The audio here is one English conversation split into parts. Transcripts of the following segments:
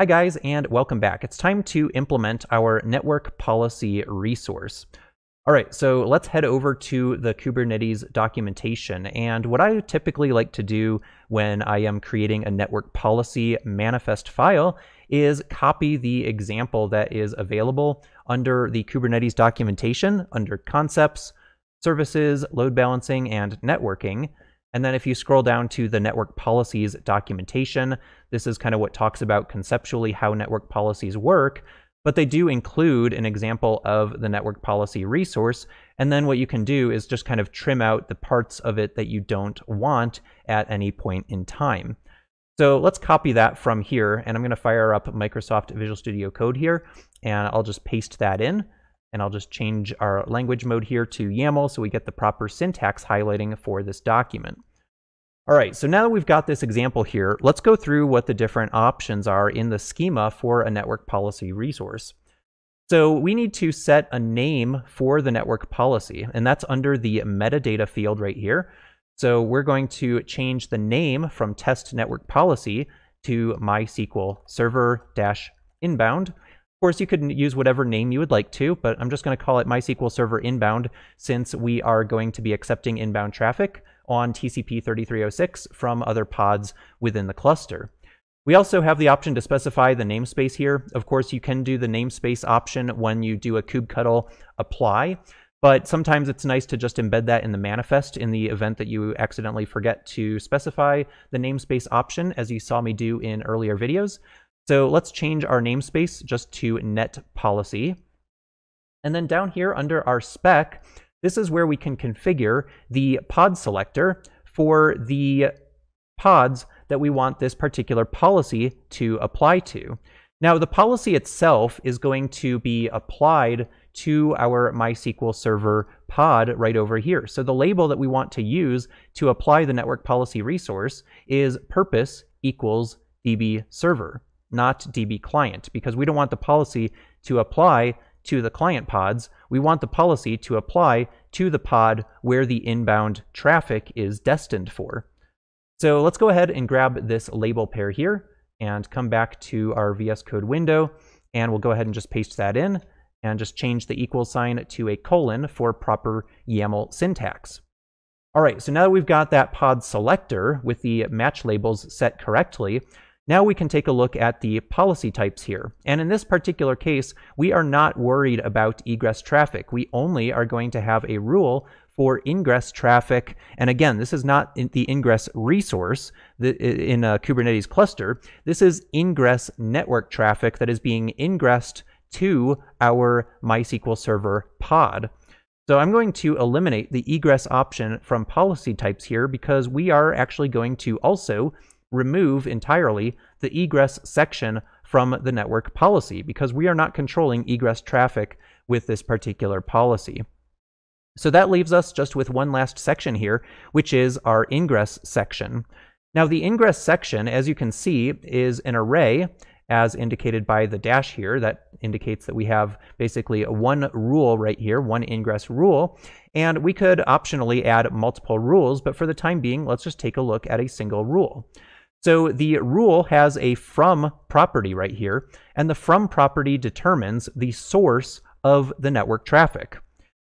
Hi guys, and welcome back. It's time to implement our network policy resource. All right, so let's head over to the Kubernetes documentation. And what I typically like to do when I am creating a network policy manifest file is copy the example that is available under the Kubernetes documentation under concepts, services, load balancing, and networking. And then if you scroll down to the network policies documentation, this is kind of what talks about conceptually how network policies work, but they do include an example of the network policy resource. And then what you can do is just kind of trim out the parts of it that you don't want at any point in time. So let's copy that from here, and I'm going to fire up Microsoft Visual Studio Code here, and I'll just paste that in and I'll just change our language mode here to YAML so we get the proper syntax highlighting for this document. All right, so now that we've got this example here, let's go through what the different options are in the schema for a network policy resource. So we need to set a name for the network policy, and that's under the metadata field right here. So we're going to change the name from test network policy to MySQL server dash inbound Of course, you could use whatever name you would like to, but I'm just going to call it MySQL Server Inbound since we are going to be accepting inbound traffic on TCP 3306 from other pods within the cluster. We also have the option to specify the namespace here. Of course, you can do the namespace option when you do a kubectl apply, but sometimes it's nice to just embed that in the manifest in the event that you accidentally forget to specify the namespace option, as you saw me do in earlier videos. So let's change our namespace just to net policy. And then down here under our spec, this is where we can configure the pod selector for the pods that we want this particular policy to apply to. Now, the policy itself is going to be applied to our MySQL Server pod right over here. So the label that we want to use to apply the network policy resource is purpose equals DB server not DB client, because we don't want the policy to apply to the client pods. We want the policy to apply to the pod where the inbound traffic is destined for. So let's go ahead and grab this label pair here and come back to our VS Code window, and we'll go ahead and just paste that in and just change the equal sign to a colon for proper YAML syntax. All right, so now that we've got that pod selector with the match labels set correctly, now we can take a look at the policy types here. And in this particular case, we are not worried about egress traffic. We only are going to have a rule for ingress traffic. And again, this is not the ingress resource in a Kubernetes cluster. This is ingress network traffic that is being ingressed to our MySQL Server pod. So I'm going to eliminate the egress option from policy types here because we are actually going to also remove entirely the egress section from the network policy because we are not controlling egress traffic with this particular policy. So that leaves us just with one last section here, which is our ingress section. Now the ingress section, as you can see, is an array as indicated by the dash here. That indicates that we have basically one rule right here, one ingress rule. And we could optionally add multiple rules, but for the time being, let's just take a look at a single rule. So the rule has a from property right here, and the from property determines the source of the network traffic.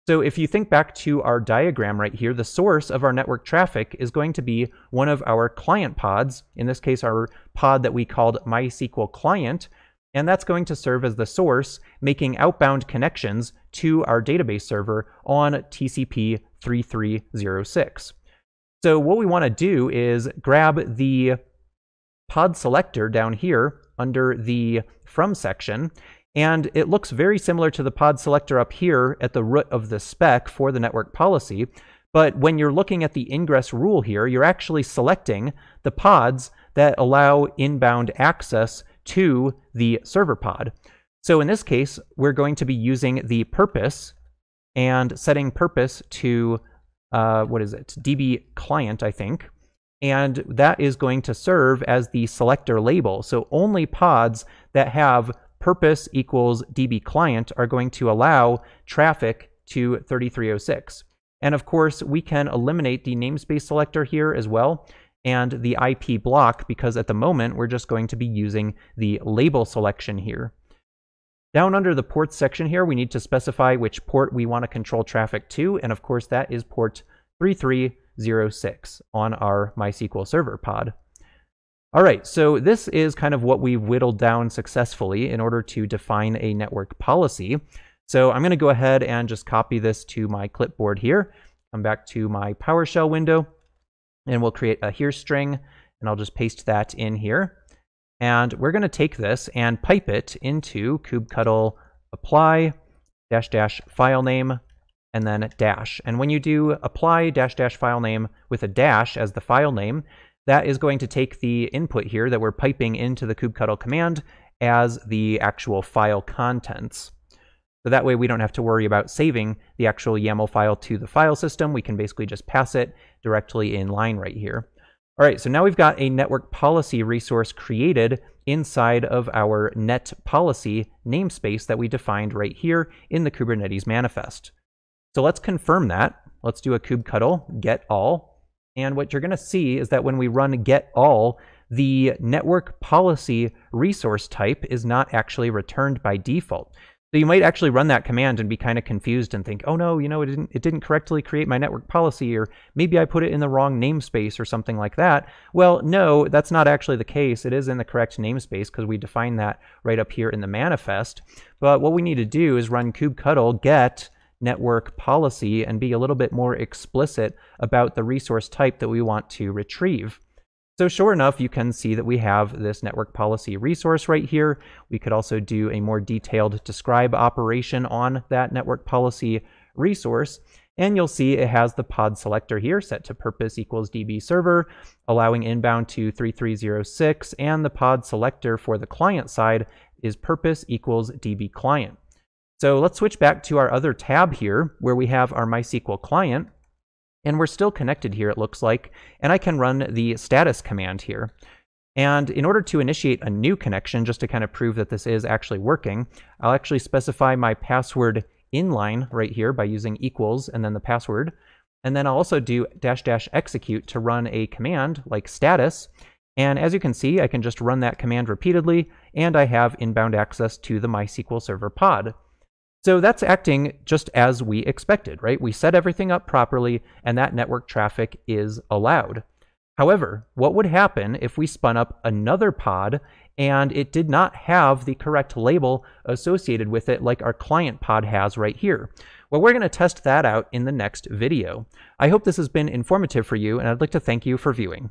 So if you think back to our diagram right here, the source of our network traffic is going to be one of our client pods, in this case, our pod that we called MySQL client, and that's going to serve as the source, making outbound connections to our database server on TCP 3306. So what we want to do is grab the pod selector down here under the from section. And it looks very similar to the pod selector up here at the root of the spec for the network policy. But when you're looking at the ingress rule here, you're actually selecting the pods that allow inbound access to the server pod. So in this case, we're going to be using the purpose and setting purpose to, uh, what is it, DB client, I think and that is going to serve as the selector label. So only pods that have purpose equals DB client are going to allow traffic to 3306. And of course, we can eliminate the namespace selector here as well. and the IP block because at the moment we're just going to be using the label selection here. Down under the ports section here, we need to specify which port we want to control traffic to, and of course that is port 3306 on our MySQL Server pod. All right, so this is kind of what we've whittled down successfully in order to define a network policy. So I'm going to go ahead and just copy this to my clipboard here. Come back to my PowerShell window, and we'll create a here string, and I'll just paste that in here. And we're going to take this and pipe it into kubectl apply dash dash file name and then dash. And when you do apply dash dash file name with a dash as the file name, that is going to take the input here that we're piping into the kubectl command as the actual file contents. So that way we don't have to worry about saving the actual YAML file to the file system. We can basically just pass it directly in line right here. All right, so now we've got a network policy resource created inside of our net policy namespace that we defined right here in the Kubernetes manifest. So let's confirm that. Let's do a kubectl get all. And what you're going to see is that when we run get all, the network policy resource type is not actually returned by default. So you might actually run that command and be kind of confused and think, oh no, you know, it didn't, it didn't correctly create my network policy, or maybe I put it in the wrong namespace or something like that. Well, no, that's not actually the case. It is in the correct namespace because we define that right up here in the manifest. But what we need to do is run kubectl get network policy and be a little bit more explicit about the resource type that we want to retrieve. So sure enough, you can see that we have this network policy resource right here. We could also do a more detailed describe operation on that network policy resource. And you'll see it has the pod selector here set to purpose equals DB server, allowing inbound to 3306, and the pod selector for the client side is purpose equals DB client. So let's switch back to our other tab here where we have our MySQL client. And we're still connected here, it looks like. And I can run the status command here. And in order to initiate a new connection, just to kind of prove that this is actually working, I'll actually specify my password inline right here by using equals and then the password. And then I'll also do dash dash execute to run a command like status. And as you can see, I can just run that command repeatedly, and I have inbound access to the MySQL Server pod. So that's acting just as we expected, right? We set everything up properly and that network traffic is allowed. However, what would happen if we spun up another pod and it did not have the correct label associated with it like our client pod has right here? Well, we're going to test that out in the next video. I hope this has been informative for you and I'd like to thank you for viewing.